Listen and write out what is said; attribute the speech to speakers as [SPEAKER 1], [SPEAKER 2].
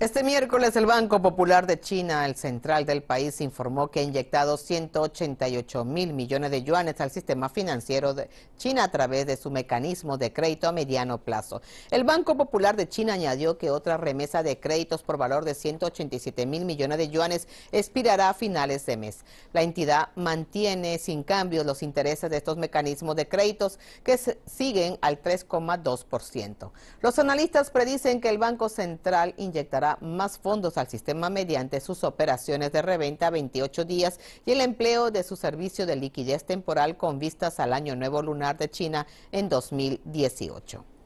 [SPEAKER 1] Este miércoles el Banco Popular de China, el central del país, informó que ha inyectado 188 mil millones de yuanes al sistema financiero de China a través de su mecanismo de crédito a mediano plazo. El Banco Popular de China añadió que otra remesa de créditos por valor de 187 mil millones de yuanes expirará a finales de mes. La entidad mantiene sin cambios los intereses de estos mecanismos de créditos que siguen al 3,2%. Los analistas predicen que el Banco Central inyectará más fondos al sistema mediante sus operaciones de reventa a 28 días y el empleo de su servicio de liquidez temporal con vistas al Año Nuevo Lunar de China en 2018.